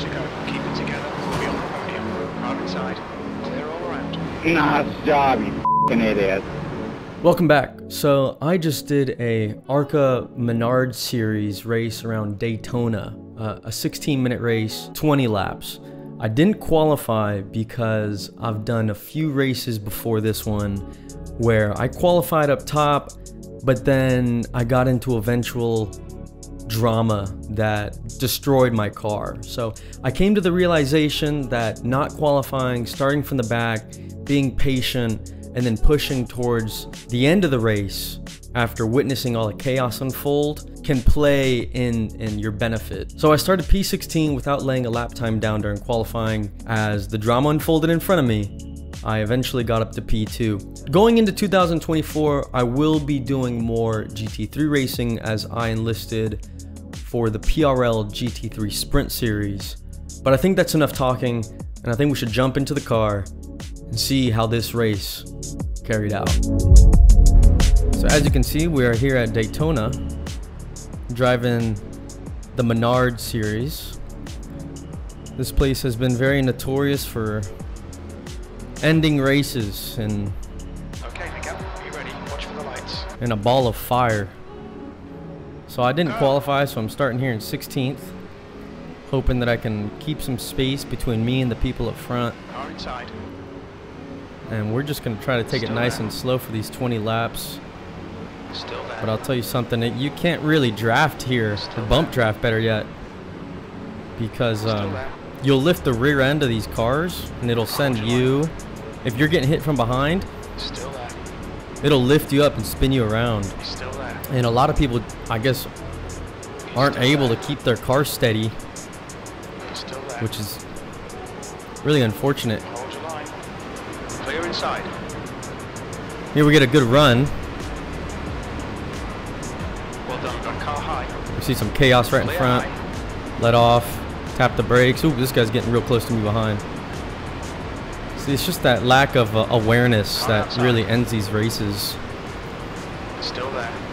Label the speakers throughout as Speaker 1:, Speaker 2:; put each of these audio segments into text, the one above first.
Speaker 1: to go. Keep it together. We'll be on the podium. Car inside. Clear all around.
Speaker 2: Nice job, you f***ing idiot.
Speaker 3: Welcome back. So I just did a ARCA Menard series race around Daytona, uh, a 16 minute race, 20 laps. I didn't qualify because I've done a few races before this one where I qualified up top, but then I got into eventual drama that destroyed my car. So I came to the realization that not qualifying, starting from the back, being patient, and then pushing towards the end of the race after witnessing all the chaos unfold can play in in your benefit. So I started P16 without laying a lap time down during qualifying as the drama unfolded in front of me. I eventually got up to P2. Going into 2024, I will be doing more GT3 racing as I enlisted for the PRL GT3 Sprint Series. But I think that's enough talking, and I think we should jump into the car and see how this race carried out. So as you can see, we are here at Daytona, driving the Menard Series. This place has been very notorious for ending races and
Speaker 1: Okay, Miguel. Are you ready? Watch for the lights.
Speaker 3: in a ball of fire. So I didn't qualify, so I'm starting here in 16th, hoping that I can keep some space between me and the people up front. And we're just gonna try to take it nice and slow for these 20 laps.
Speaker 1: Still.
Speaker 3: But I'll tell you something, it- you can't really draft here, or bump draft better yet, because um, you'll lift the rear end of these cars, and it'll send you. If you're getting hit from behind,
Speaker 1: Still
Speaker 3: it'll lift you up and spin you around.
Speaker 1: Still.
Speaker 3: And a lot of people, I guess, aren't able to keep their car steady, which is really unfortunate.
Speaker 1: Clear inside.
Speaker 3: Here we get a good run.
Speaker 1: Well done. Got car high.
Speaker 3: We see some chaos right in front. Let off. Tap the brakes. Ooh, this guy's getting real close to me behind. See, it's just that lack of uh, awareness that really ends these races.
Speaker 1: Still there.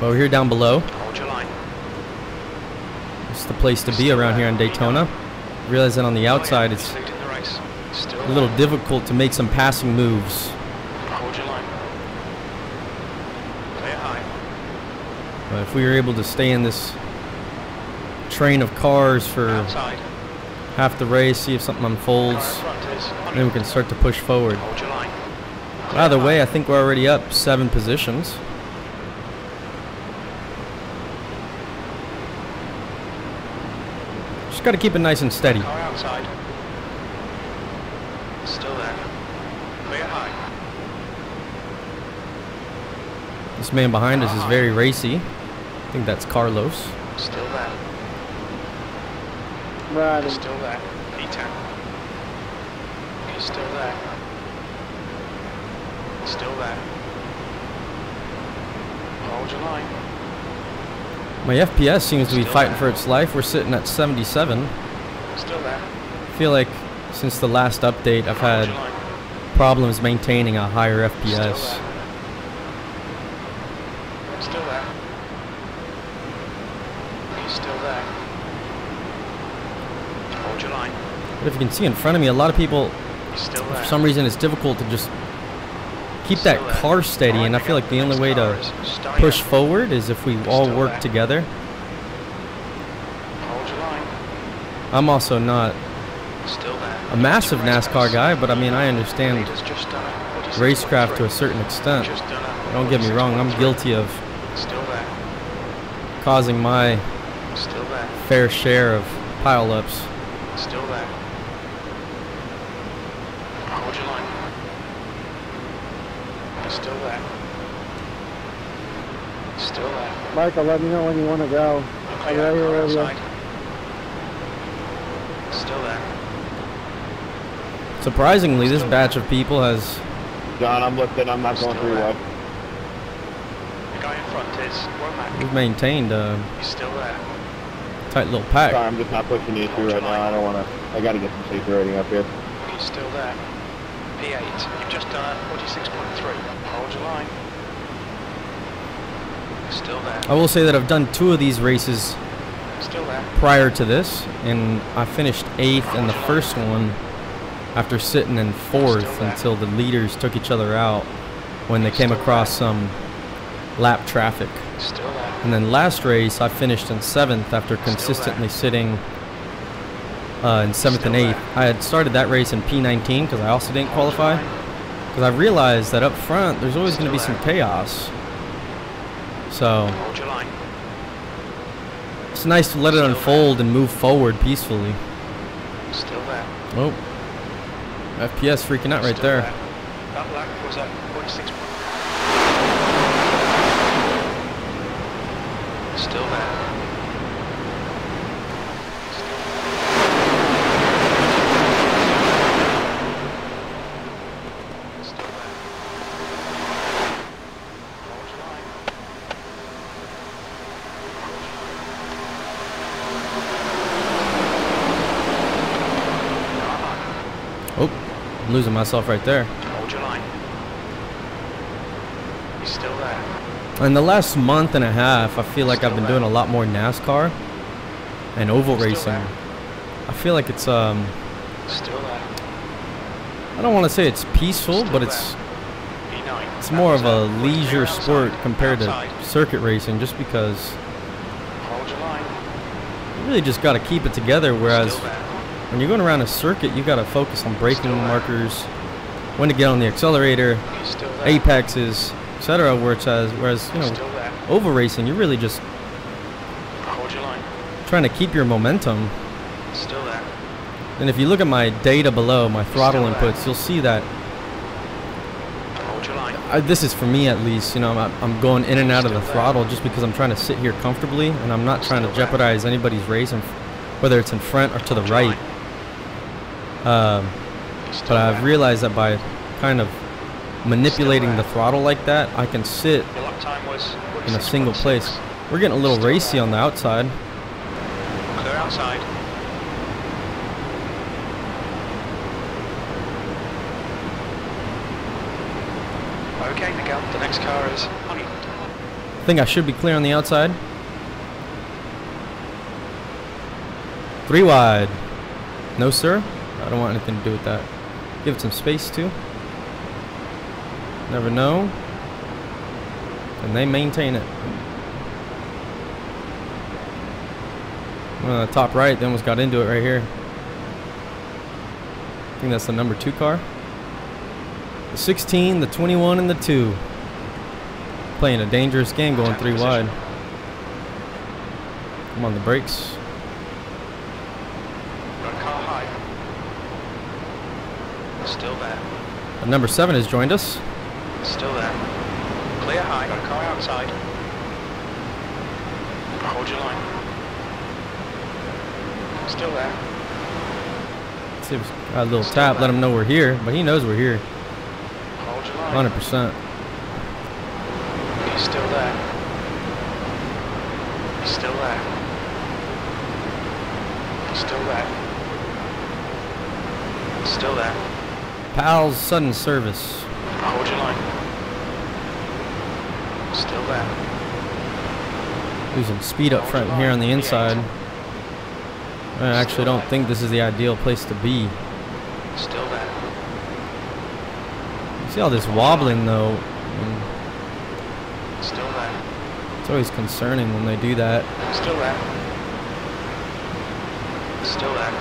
Speaker 3: But we're here down below.
Speaker 1: Hold your line.
Speaker 3: It's the place to be around here in Daytona. Realize that on the oh, outside it's
Speaker 1: the
Speaker 3: a little difficult to make some passing moves.
Speaker 1: Hold your line. Clear high.
Speaker 3: But if we were able to stay in this train of cars for half the race, see if something unfolds,
Speaker 1: in front is.
Speaker 3: then we can start to push forward.
Speaker 1: Line.
Speaker 3: Either way, I think we're already up seven positions. Just got to keep it nice and steady.
Speaker 1: Car outside. Still there. Clear high.
Speaker 3: This man behind us is very racy. I think that's Carlos.
Speaker 1: Still there.
Speaker 2: Right.
Speaker 1: Still there. P10. He's still there. Still there. Hold your line.
Speaker 3: My FPS seems to be
Speaker 1: Still
Speaker 3: fighting
Speaker 1: there.
Speaker 3: for its life. We're sitting at 77.
Speaker 1: Still there.
Speaker 3: I feel like since the last update, I've had problems maintaining a higher
Speaker 1: Still
Speaker 3: FPS.
Speaker 1: there. Still there. Still there. Hold your line.
Speaker 3: But if you can see in front of me, a lot of people,
Speaker 1: still there.
Speaker 3: for some reason, it's difficult to just keep that car steady. And I feel like the only way to push forward is if we all work together.
Speaker 1: Hold your line.
Speaker 3: I'm also not a massive NASCAR guy, but I mean, I understand
Speaker 1: Leader's just done it. 46.3.
Speaker 3: racecraft to a certain extent.
Speaker 1: Just done it.
Speaker 3: Don't get me wrong, I'm guilty of causing my fair share of pileups.
Speaker 1: Still there. Hold your line. Still there. Still there.
Speaker 2: Michael, let me know when you want to go.
Speaker 1: Okay,
Speaker 2: I'm ready,
Speaker 1: car
Speaker 2: ready.
Speaker 1: outside. Still there.
Speaker 3: Surprisingly, this batch of people has
Speaker 2: John, I'm lifting. I'm not going through
Speaker 1: there.
Speaker 2: what.
Speaker 1: The guy in front is Womack.
Speaker 3: we've maintained a
Speaker 1: He's still there.
Speaker 3: tight little pack.
Speaker 2: Sorry, I'm just not pushing you through right now. I don't want to. I got to get some safe rating up here.
Speaker 1: He's still there. P8. You've just done 46.3. Hold your line. Still there.
Speaker 3: I will say that I've done two of these races
Speaker 1: Still there.
Speaker 3: prior to this, and I finished eighth in the first one after sitting in fourth until the leaders took each other out when they came across some lap traffic.
Speaker 1: Still there.
Speaker 3: And then last race, I finished in seventh after consistently sitting uh, in seventh and eighth. I had started that race in P19 because I also didn't qualify. Because I realized that up front, there's always going to be some chaos. So
Speaker 1: Hold your line.
Speaker 3: it's nice to let it unfold and move forward peacefully.
Speaker 1: Still there.
Speaker 3: Oh, FPS freaking out right there.
Speaker 1: That was at 46. Still there. Still there. Hold your line. Car high.
Speaker 3: Oh, I'm losing myself right there.
Speaker 1: Hold your line. He's still there.
Speaker 3: In the last month and a half, I feel like I've been doing a lot more NASCAR and oval
Speaker 1: Still
Speaker 3: racing.
Speaker 1: there.
Speaker 3: I feel like it's um
Speaker 1: Still there.
Speaker 3: I don't want to say it's peaceful,
Speaker 1: Still
Speaker 3: but it's it's more of a leisure sport compared to circuit racing just because
Speaker 1: Hold your line.
Speaker 3: you really just got to keep it together whereas
Speaker 1: Still there.
Speaker 3: When you're going around a circuit, you got to focus on braking markers, when to get on the accelerator,
Speaker 1: He's still there.
Speaker 3: apexes, etc. Whereas whereas, you know, oval racing, you're really just
Speaker 1: Hold your line.
Speaker 3: trying to keep your momentum.
Speaker 1: Still there.
Speaker 3: And if you look at my data below, my throttle inputs, you'll see that
Speaker 1: Hold your line.
Speaker 3: I, this is for me at least. You know, I'm, I'm going in and out of the throttle just because I'm trying to sit here comfortably, and I'm not trying to jeopardize anybody's race, in, whether it's in front or to the right. Um, but I've realized that by kind of manipulating the throttle like that, I can sit
Speaker 1: Your lap time was
Speaker 3: in a single place. We're getting a little racy on the outside.
Speaker 1: Clear outside. Okay, Miguel. The next car is on you.
Speaker 3: I think I should be clear on the outside. Three wide. No, sir. I don't want anything to do with that. Give it some space, too. Never know. And they maintain it. One on the top right, they almost got into it right here. I think that's the number two car. The 16, the 21, and the 2. Playing a dangerous game going three wide. I'm on the brakes.
Speaker 1: Got a car high. Still there.
Speaker 3: Uh, number 7 has joined us.
Speaker 1: Still there. Clear high. Got a car outside. Hold your line. Still there.
Speaker 3: See if a little tap, let him know we're here, but he knows we're here.
Speaker 1: Hold your line.
Speaker 3: 100%.
Speaker 1: He's still there. He's still there. He's still there. Still there.
Speaker 3: Pal's sudden service.
Speaker 1: Hold your line. Still there.
Speaker 3: Losing speed up front here on the inside. I actually don't think this is the ideal place to be.
Speaker 1: Still there.
Speaker 3: You see all this wobbling though?
Speaker 1: Still there.
Speaker 3: It's always concerning when they do that.
Speaker 1: Still there. Still there.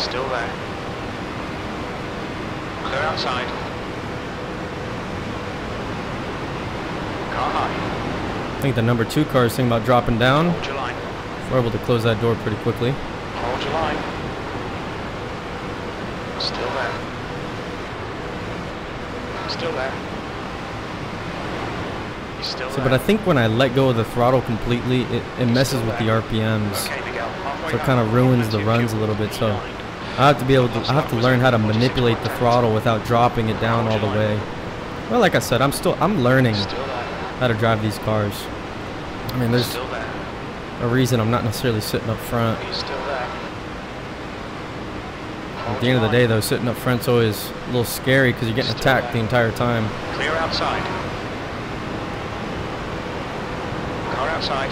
Speaker 1: Still there. Clear outside. Car high.
Speaker 3: I think the number two car is thinking about dropping down.
Speaker 1: Hold your line.
Speaker 3: We're able to close that door pretty quickly.
Speaker 1: Hold your line. Still there. Still there. He's still there.
Speaker 3: but I think when I let go of the throttle completely, it, it messes with the RPMs.
Speaker 1: Okay,
Speaker 3: So it kind of ruins the runs a little bit. So. I have to be able to. I have to learn how to manipulate the throttle without dropping it down all the way. Well, like I said, I'm still I'm learning how to drive these cars. I mean, there's a reason I'm not necessarily sitting up front. At the end of the day, though, sitting up front's always a little scary because you're getting attacked the entire time.
Speaker 1: Clear outside. Car outside.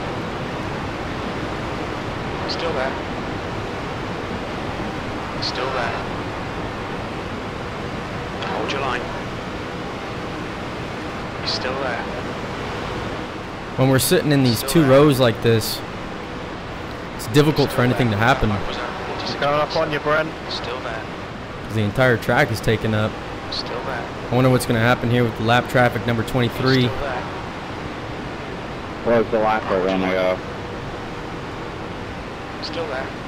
Speaker 1: Still there. Still there. Hold your line. He's still there.
Speaker 3: When we're sitting in these two rows like this, it's difficult for anything to happen
Speaker 1: Was at 46.
Speaker 2: Coming up on you, Brent.
Speaker 1: Still there.
Speaker 3: because the entire track is taken up.
Speaker 1: Still there.
Speaker 3: I wonder what's going to happen here with the lap traffic number 23.
Speaker 1: Still there.
Speaker 2: What was the last one run I go?
Speaker 1: Still there.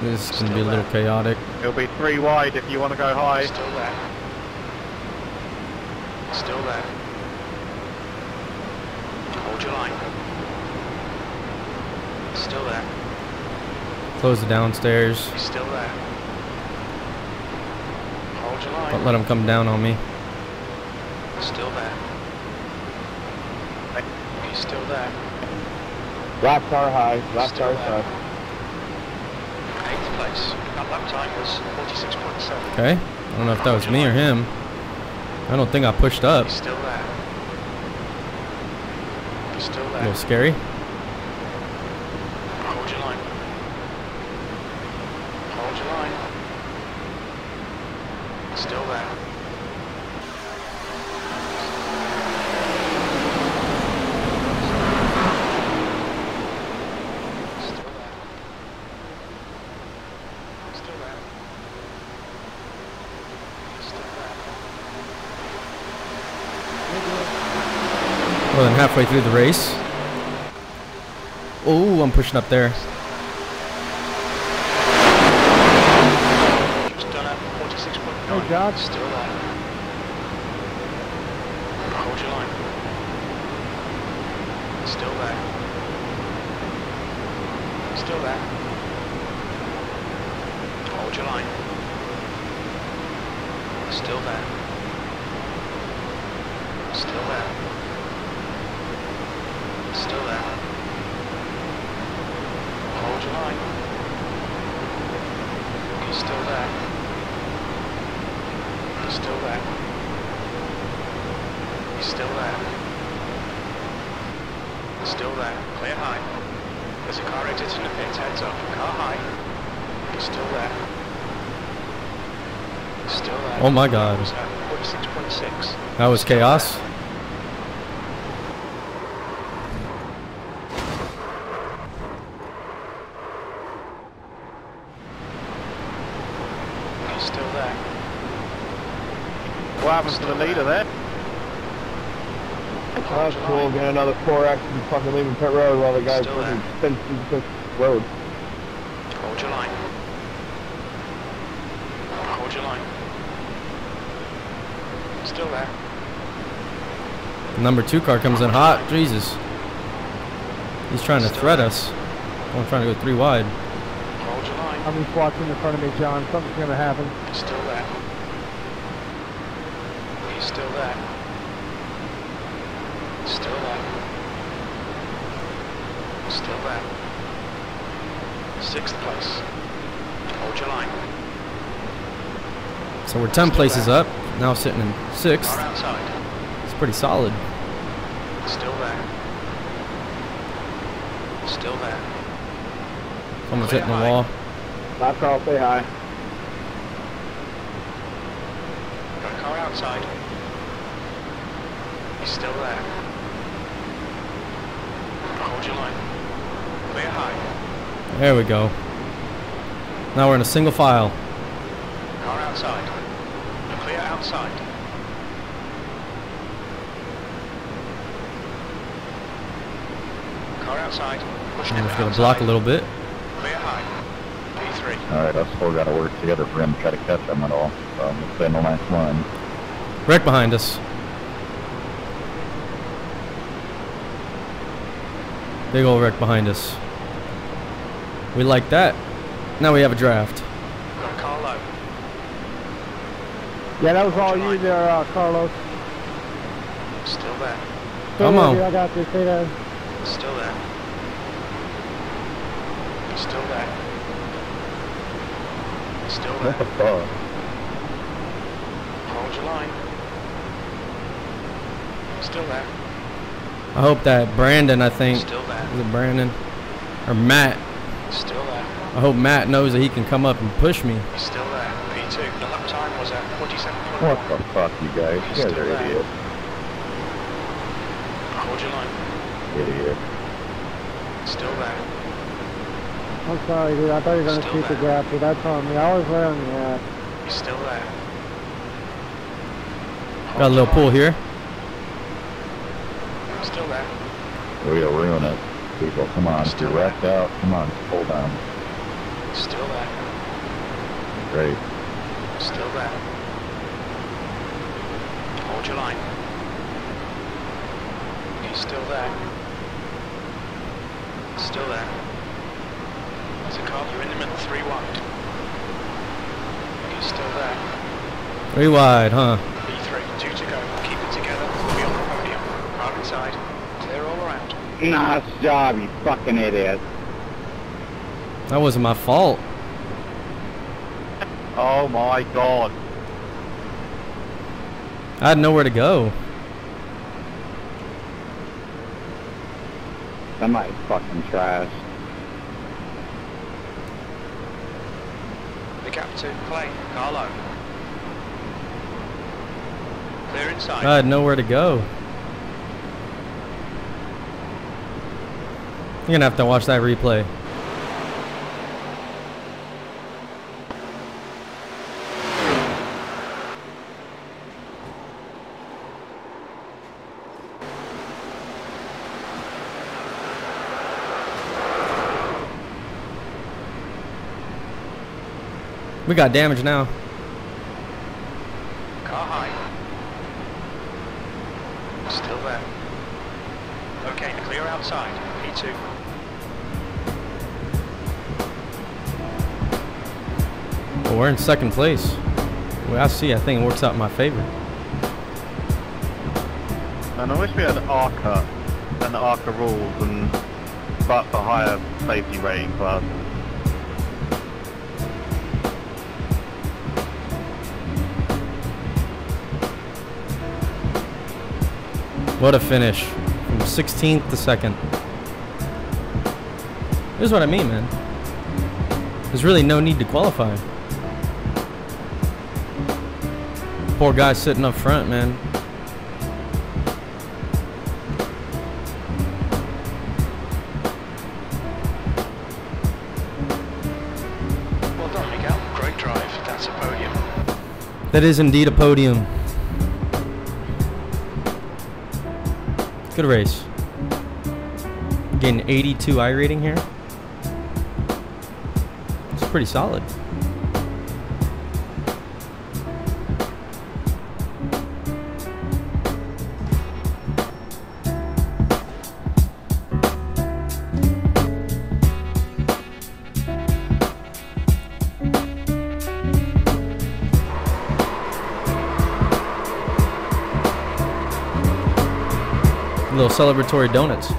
Speaker 3: This is going to be a little chaotic.
Speaker 2: It'll be three wide if you want to go high.
Speaker 1: Still there. Still there. Hold your line. Still there.
Speaker 3: Close the downstairs.
Speaker 1: Still there. Hold your line.
Speaker 3: Don't let them come down on me.
Speaker 1: Still there. He's still there.
Speaker 2: Lap car high. Lap
Speaker 1: Still
Speaker 2: car high.
Speaker 1: Place. That lap time was 46.7.
Speaker 3: Okay. I don't know if that was me or him. I don't think I pushed up.
Speaker 1: He's still there. He's still
Speaker 3: A
Speaker 1: there.
Speaker 3: little scary.
Speaker 1: Hold your line. Hold your line. Still there. Still there. Still there. Still there.
Speaker 3: More than halfway through the race. Oh, I'm pushing up there.
Speaker 1: Just done at 46.9.
Speaker 4: Hey, Josh.
Speaker 1: Still there. Hold your line. Still there. Still there. Hold your line. Still there. Still there. Still there. Hold your line. He's still there. He's still there. He's still there. Still there. Clear high. There's a car exiting the pits. Heads up. Car high. He's still there. Still there.
Speaker 3: Oh my God.
Speaker 1: Uh, 46.6.
Speaker 3: That was chaos.
Speaker 1: He's still there.
Speaker 2: What happens to the leader there? That's cool. Get another 4X and fucking leaving pit road while the guy
Speaker 1: Still
Speaker 2: fucking
Speaker 1: there.
Speaker 2: spins the road.
Speaker 1: Hold your line. Hold your line. Still there.
Speaker 3: The number two car comes in hot. Jesus. He's trying to threat us. I'm trying to go three wide.
Speaker 1: Hold your line.
Speaker 4: I'm just watching in front of me, John. Something's gonna happen.
Speaker 1: Still there. He's still there. Still there. Still there. Sixth place. Hold your line.
Speaker 3: So we're 10 places up. Now sitting in sixth.
Speaker 1: Car outside.
Speaker 3: It's pretty solid.
Speaker 1: Still there. Still there.
Speaker 3: Someone's hitting the wall.
Speaker 2: Lap car, will say hi.
Speaker 1: Got a car outside. He's still there. Hold your line. Clear high.
Speaker 3: There we go. Now we're in a single file.
Speaker 1: Car outside. Clear outside. Car outside. Push
Speaker 3: I'm just gonna
Speaker 1: outside.
Speaker 3: block a little bit.
Speaker 1: Clear high. P3.
Speaker 5: All right, us four got to work together for him to try to catch him at all. So I'm gonna stay in the last line.
Speaker 3: Wreck behind us. Big old wreck behind us. We like that. Now we have a draft.
Speaker 1: Got a.
Speaker 4: Yeah, that was all you there, uh, Carlos.
Speaker 1: Still there.
Speaker 3: Come
Speaker 4: Stay there,
Speaker 3: on.
Speaker 4: dude, I got this. Stay there.
Speaker 1: Still there. Still there. Still
Speaker 5: What the
Speaker 1: there.
Speaker 5: fuck?
Speaker 1: Hold your line. Still there.
Speaker 3: I hope that Brandon, I think.
Speaker 1: Still there.
Speaker 3: Is it Brandon? Or Matt.
Speaker 1: Still there.
Speaker 3: I hope Matt knows that he can come up and push me.
Speaker 1: He's still there. P2. The lap time was at 47.1.
Speaker 5: What the fuck, you guys? You guys
Speaker 1: Still
Speaker 5: are
Speaker 1: there.
Speaker 5: idiots.
Speaker 1: Hold your line.
Speaker 5: Idiot.
Speaker 1: Still there.
Speaker 4: I'm sorry, dude. I thought you were going to
Speaker 1: Still
Speaker 4: keep the
Speaker 1: there.
Speaker 4: gap, dude. That's on me. I was right on the ass.
Speaker 1: He's still there.
Speaker 3: Got a little pull here.
Speaker 1: Still there.
Speaker 5: We're gonna ruin it. People, come on.
Speaker 1: Still
Speaker 5: Direct out. Come on. hold down.
Speaker 1: Still there.
Speaker 5: Great.
Speaker 1: Still there. Hold your line. He's still there. Still there. There's a car. You're in the middle, three wide. He's still there.
Speaker 3: Three wide, huh?
Speaker 1: B3, two to go. Keep it together. We'll be on the podium. Car inside. Clear all around.
Speaker 2: Nice job, you fucking idiot.
Speaker 3: That wasn't my fault.
Speaker 5: Oh my god.
Speaker 3: I had nowhere to go.
Speaker 2: Somebody's fucking trash.
Speaker 1: The gap to play. Carlo. Clear inside.
Speaker 3: I had nowhere to go. You're gonna have to watch that replay. We got damage now.
Speaker 1: Car high. Still there. Okay, clear outside. P2.
Speaker 3: We're in second place. Well, I see. I think it works out in my favor.
Speaker 6: And I wish we had ARCA and the ARCA rules and but for higher safety rating class.
Speaker 3: What a finish. From 16th to 2nd. This is what I mean, man. There's really no need to qualify. Poor guy sitting up front, man.
Speaker 1: Well done, Miguel. Great drive. That's a podium.
Speaker 3: That is indeed a podium. Good race. Getting 82 iRating here. It's pretty solid. Little celebratory donuts.